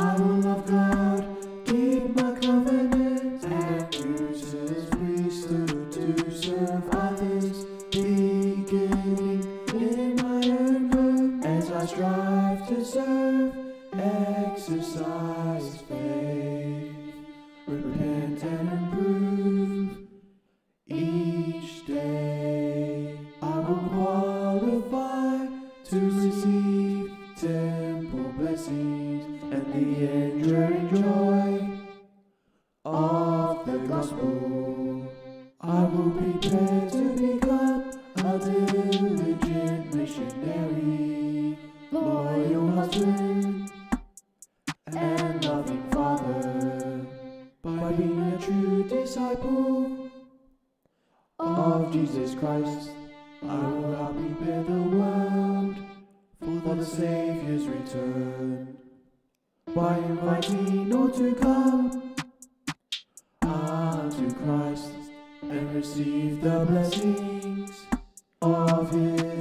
I will love God, keep my covenant, and use his priesthood to serve others, beginning in my own good, as I strive to serve, exercise faith, repent and improve each day. I will qualify to receive temple blessings joy of the gospel. I will prepare to become a diligent missionary, loyal husband, and loving father. By being a true disciple of Jesus Christ, I will help prepare the world for the Savior's return. By inviting not to come ah, unto Christ and receive the blessings of His.